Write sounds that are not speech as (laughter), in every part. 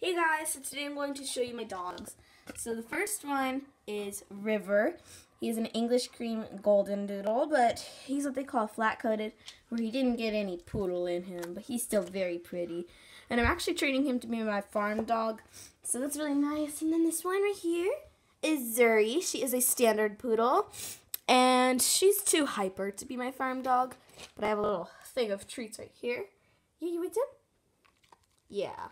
Hey guys, so today I'm going to show you my dogs. So the first one is River. He's an English cream golden doodle, but he's what they call flat-coated, where he didn't get any poodle in him, but he's still very pretty. And I'm actually training him to be my farm dog, so that's really nice. And then this one right here is Zuri. She is a standard poodle, and she's too hyper to be my farm dog, but I have a little thing of treats right here. Yeah, you with him? Yeah.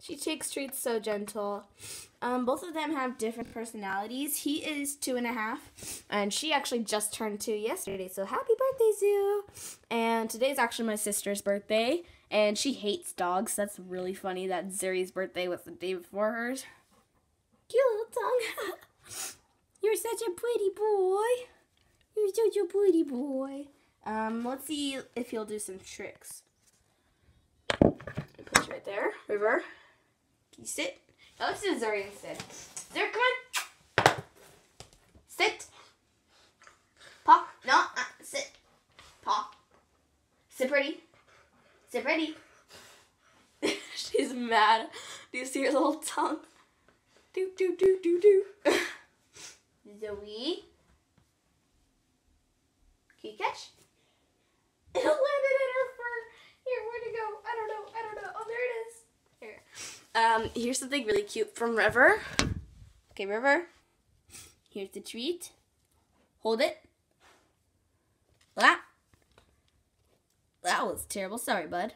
She takes treats so gentle. Um, both of them have different personalities. He is two and a half, and she actually just turned two yesterday. So happy birthday, Zoo! And today's actually my sister's birthday, and she hates dogs. That's really funny that Zuri's birthday was the day before hers. Cute little tongue. (laughs) You're such a pretty boy. You're such a pretty boy. Um, let's see if he'll do some tricks. You right there. River. You sit? Now let's do Zuri instead. Zuri, come on. Sit. Paw. No, uh, sit. Paw. Sit pretty. Sit pretty. (laughs) She's mad. Do you see her little tongue? Do, do, do, do, do. (laughs) Zoe. Can you catch? (laughs) It landed in her fur. Here, where'd it go? I don't know. I don't know. Oh, there it is. Here. Um, here's something really cute from River. Okay, River. Here's the treat. Hold it. Ah. That was terrible. Sorry, bud.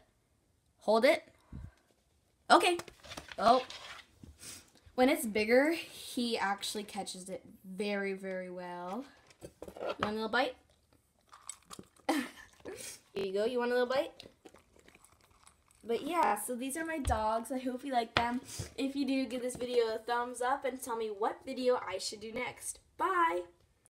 Hold it. Okay. Oh. When it's bigger, he actually catches it very, very well. You want a little bite? (laughs) Here you go. You want a little bite? But yeah, so these are my dogs. I hope you like them. If you do, give this video a thumbs up and tell me what video I should do next. Bye!